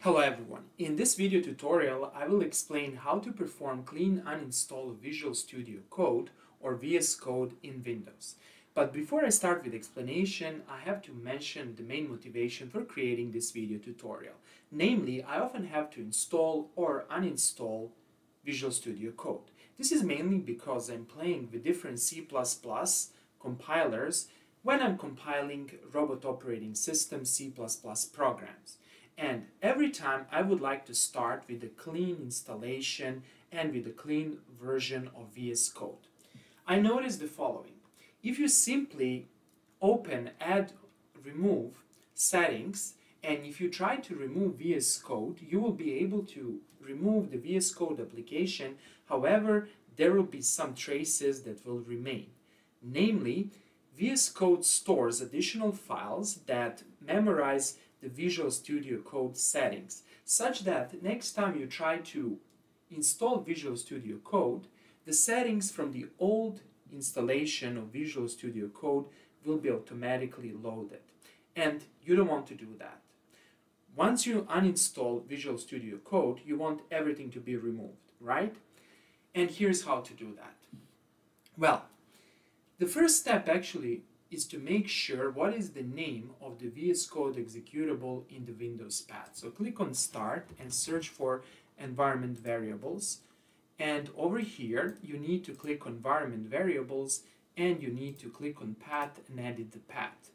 Hello everyone. In this video tutorial I will explain how to perform clean uninstall Visual Studio Code or VS Code in Windows. But before I start with explanation, I have to mention the main motivation for creating this video tutorial. Namely, I often have to install or uninstall Visual Studio Code. This is mainly because I'm playing with different C++ compilers when I'm compiling robot operating system C++ programs. And every time I would like to start with a clean installation and with a clean version of VS Code. I notice the following. If you simply open add remove settings and if you try to remove VS Code you will be able to remove the VS Code application however there will be some traces that will remain. Namely VS Code stores additional files that memorize the Visual Studio Code settings, such that next time you try to install Visual Studio Code, the settings from the old installation of Visual Studio Code will be automatically loaded. And you don't want to do that. Once you uninstall Visual Studio Code, you want everything to be removed, right? And here's how to do that. Well, the first step actually is to make sure what is the name of the VS Code executable in the Windows path. So click on Start and search for environment variables. And over here, you need to click on environment variables and you need to click on path and edit the path.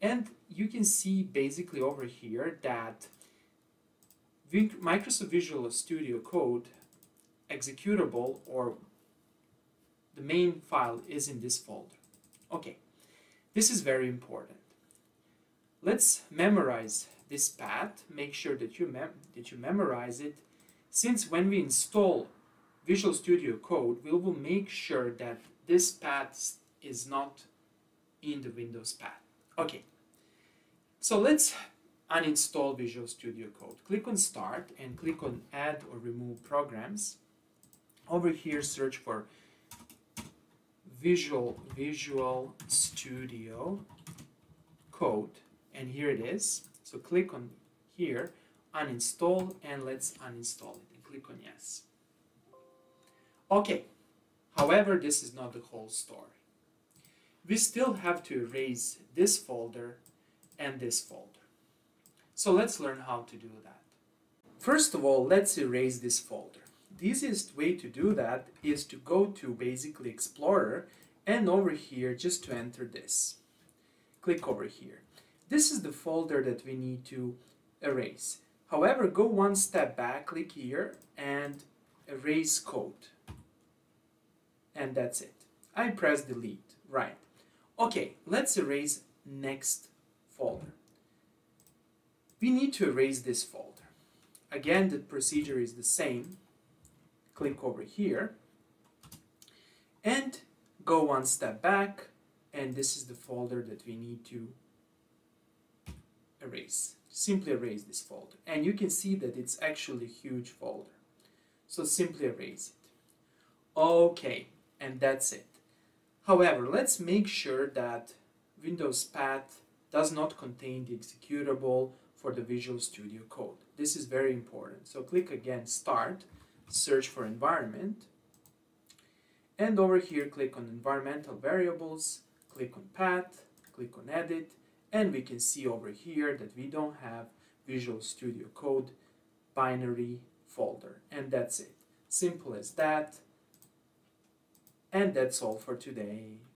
And you can see basically over here that Microsoft Visual Studio Code executable or the main file is in this folder. Okay, this is very important. Let's memorize this path. Make sure that you, mem that you memorize it. Since when we install Visual Studio Code, we will make sure that this path is not in the Windows path. Okay, so let's uninstall Visual Studio Code. Click on Start and click on Add or Remove Programs. Over here, search for Visual Visual Studio Code and here it is. So click on here, uninstall and let's uninstall it and click on yes. Okay, however this is not the whole story. We still have to erase this folder and this folder. So let's learn how to do that. First of all, let's erase this folder the easiest way to do that is to go to basically Explorer and over here just to enter this. Click over here. This is the folder that we need to erase. However, go one step back, click here and erase code. And that's it. I press delete. Right. Okay, let's erase next folder. We need to erase this folder. Again, the procedure is the same click over here and go one step back and this is the folder that we need to erase. Simply erase this folder and you can see that it's actually a huge folder. So simply erase it. Okay, and that's it. However, let's make sure that Windows path does not contain the executable for the Visual Studio Code. This is very important. So click again Start search for environment. And over here, click on environmental variables, click on path, click on edit, and we can see over here that we don't have Visual Studio Code binary folder. And that's it. Simple as that. And that's all for today.